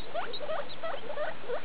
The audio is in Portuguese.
Ha ha ha ha!